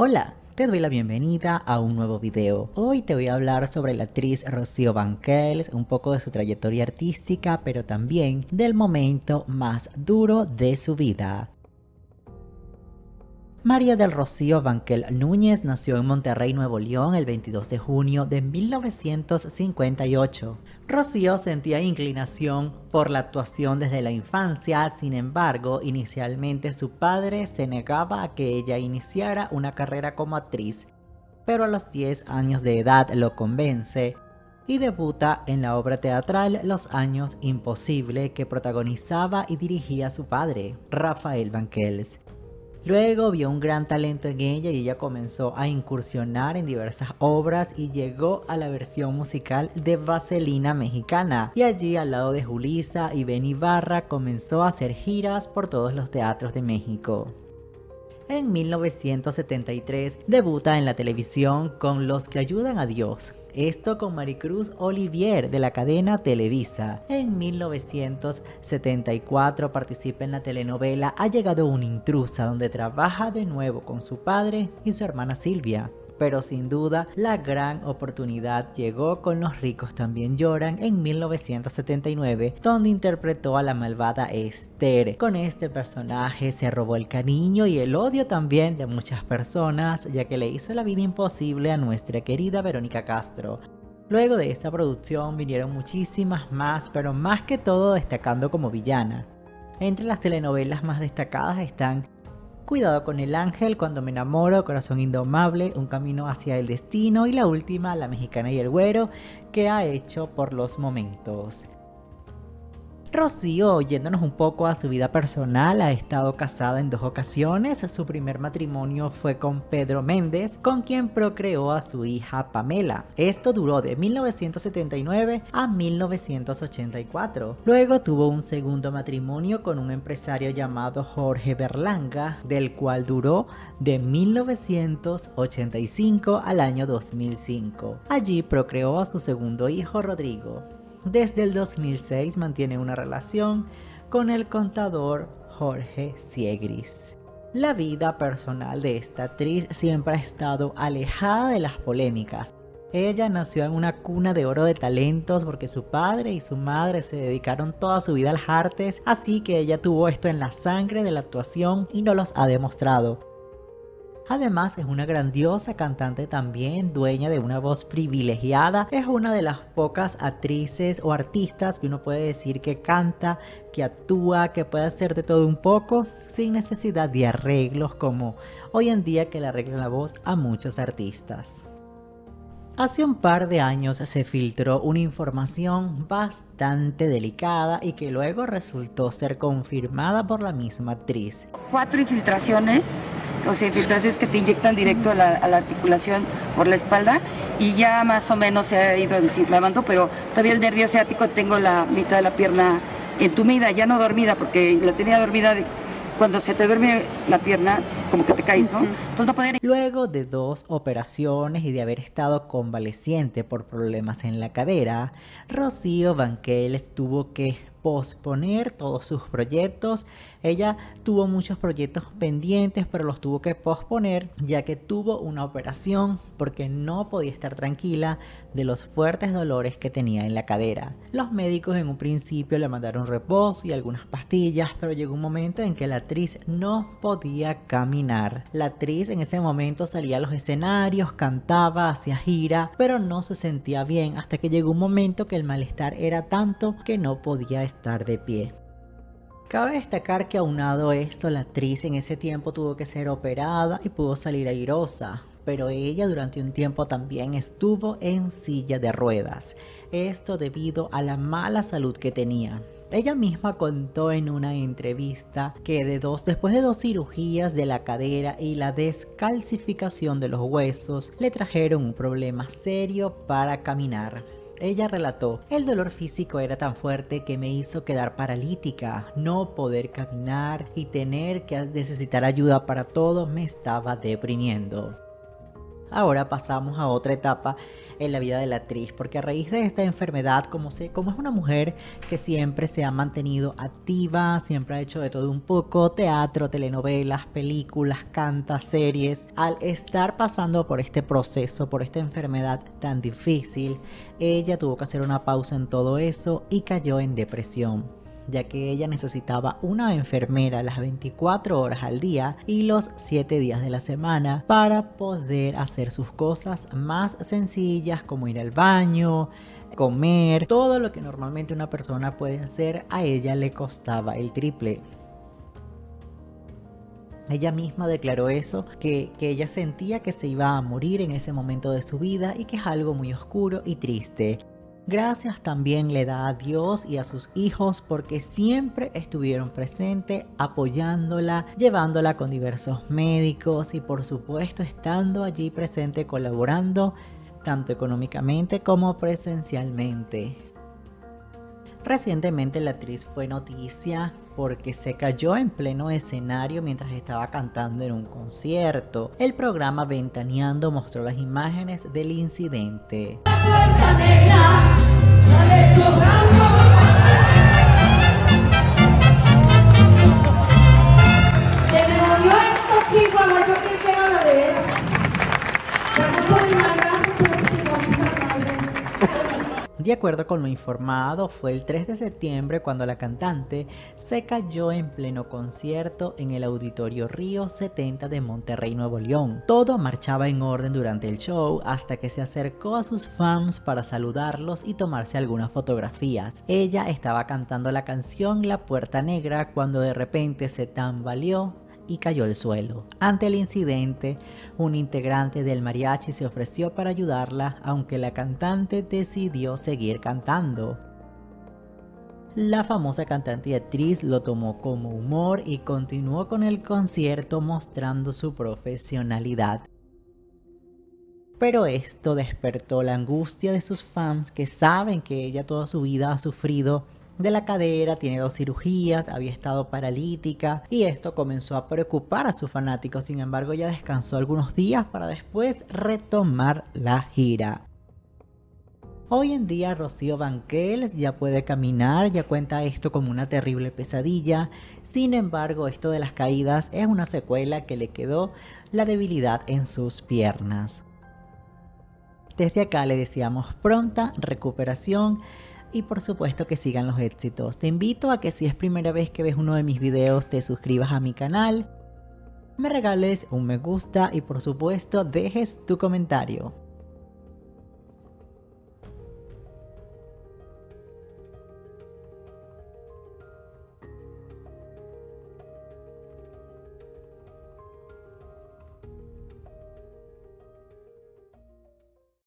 Hola, te doy la bienvenida a un nuevo video. Hoy te voy a hablar sobre la actriz Rocío Banquels, un poco de su trayectoria artística, pero también del momento más duro de su vida. María del Rocío Banquel Núñez nació en Monterrey, Nuevo León, el 22 de junio de 1958. Rocío sentía inclinación por la actuación desde la infancia, sin embargo, inicialmente su padre se negaba a que ella iniciara una carrera como actriz, pero a los 10 años de edad lo convence y debuta en la obra teatral Los Años Imposible que protagonizaba y dirigía su padre, Rafael Banquels. Luego vio un gran talento en ella y ella comenzó a incursionar en diversas obras y llegó a la versión musical de Vaselina Mexicana. Y allí al lado de Julisa y Ben Ibarra comenzó a hacer giras por todos los teatros de México. En 1973 debuta en la televisión con Los que ayudan a Dios, esto con Maricruz Olivier de la cadena Televisa. En 1974 participa en la telenovela Ha llegado una intrusa donde trabaja de nuevo con su padre y su hermana Silvia pero sin duda la gran oportunidad llegó con Los ricos también lloran en 1979, donde interpretó a la malvada Esther. Con este personaje se robó el cariño y el odio también de muchas personas, ya que le hizo la vida imposible a nuestra querida Verónica Castro. Luego de esta producción vinieron muchísimas más, pero más que todo destacando como villana. Entre las telenovelas más destacadas están Cuidado con el ángel, Cuando me enamoro, Corazón indomable, Un camino hacia el destino y la última, La mexicana y el güero, que ha hecho por los momentos. Rocío, yéndonos un poco a su vida personal, ha estado casada en dos ocasiones. Su primer matrimonio fue con Pedro Méndez, con quien procreó a su hija Pamela. Esto duró de 1979 a 1984. Luego tuvo un segundo matrimonio con un empresario llamado Jorge Berlanga, del cual duró de 1985 al año 2005. Allí procreó a su segundo hijo Rodrigo. Desde el 2006 mantiene una relación con el contador Jorge Siegris. La vida personal de esta actriz siempre ha estado alejada de las polémicas. Ella nació en una cuna de oro de talentos porque su padre y su madre se dedicaron toda su vida al artes, así que ella tuvo esto en la sangre de la actuación y no los ha demostrado. Además es una grandiosa cantante también, dueña de una voz privilegiada. Es una de las pocas actrices o artistas que uno puede decir que canta, que actúa, que puede hacer de todo un poco sin necesidad de arreglos como hoy en día que le arreglan la voz a muchos artistas. Hace un par de años se filtró una información bastante delicada y que luego resultó ser confirmada por la misma actriz. Cuatro infiltraciones, o sea, infiltraciones que te inyectan directo a la, articulación por la espalda y ya más o menos se ha ido desinflamando, pero todavía el nervio ciático tengo la mitad de la pierna entumida, ya no dormida, porque la tenía dormida cuando se te duerme la pierna, como que te caes, ¿no? Entonces no poder... Luego de dos operaciones y de haber estado convaleciente por problemas en la cadera, Rocío Banqueles tuvo que posponer todos sus proyectos. Ella tuvo muchos proyectos pendientes, pero los tuvo que posponer ya que tuvo una operación porque no podía estar tranquila de los fuertes dolores que tenía en la cadera. Los médicos en un principio le mandaron reposo y algunas pastillas, pero llegó un momento en que la actriz no podía caminar. La actriz en ese momento salía a los escenarios, cantaba, hacía gira, pero no se sentía bien hasta que llegó un momento que el malestar era tanto que no podía estar de pie. Cabe destacar que aunado esto, la actriz en ese tiempo tuvo que ser operada y pudo salir airosa, pero ella durante un tiempo también estuvo en silla de ruedas, esto debido a la mala salud que tenía. Ella misma contó en una entrevista que de dos, después de dos cirugías de la cadera y la descalcificación de los huesos, le trajeron un problema serio para caminar. Ella relató, el dolor físico era tan fuerte que me hizo quedar paralítica, no poder caminar y tener que necesitar ayuda para todo me estaba deprimiendo. Ahora pasamos a otra etapa en la vida de la actriz, porque a raíz de esta enfermedad, como, se, como es una mujer que siempre se ha mantenido activa, siempre ha hecho de todo un poco, teatro, telenovelas, películas, canta, series, al estar pasando por este proceso, por esta enfermedad tan difícil, ella tuvo que hacer una pausa en todo eso y cayó en depresión ya que ella necesitaba una enfermera las 24 horas al día y los 7 días de la semana para poder hacer sus cosas más sencillas como ir al baño, comer, todo lo que normalmente una persona puede hacer, a ella le costaba el triple. Ella misma declaró eso, que, que, ella sentía que se iba a morir en ese momento de su vida y que es algo muy oscuro y triste. Gracias también le da a Dios y a sus hijos porque siempre estuvieron presentes apoyándola, llevándola con diversos médicos y por supuesto estando allí presente colaborando tanto económicamente como presencialmente. Recientemente la actriz fue noticia porque se cayó en pleno escenario mientras estaba cantando en un concierto. El programa Ventaneando mostró las imágenes del incidente. Se me movió chico, De acuerdo con lo informado, fue el 3 de septiembre cuando la cantante se cayó en pleno concierto en el Auditorio Río 70 de Monterrey, Nuevo León. Todo marchaba en orden durante el show hasta que se acercó a sus fans para saludarlos y tomarse algunas fotografías. Ella estaba cantando la canción La Puerta Negra cuando de repente se tambaleó y cayó al suelo. Ante el incidente, un integrante del mariachi se ofreció para ayudarla, aunque la cantante decidió seguir cantando. La famosa cantante y actriz lo tomó como humor y continuó con el concierto mostrando su profesionalidad. Pero esto despertó la angustia de sus fans que saben que ella toda su vida ha sufrido de la cadera, tiene dos cirugías, había estado paralítica y esto comenzó a preocupar a sus fanáticos. Sin embargo, ya descansó algunos días para después retomar la gira. Hoy en día Rocío Banquels ya puede caminar, ya cuenta esto como una terrible pesadilla. Sin embargo, esto de las caídas es una secuela que le quedó la debilidad en sus piernas. Desde acá le deseamos pronta recuperación y por supuesto que sigan los éxitos. Te invito a que si es primera vez que ves uno de mis videos te suscribas a mi canal, me regales un me gusta y por supuesto dejes tu comentario.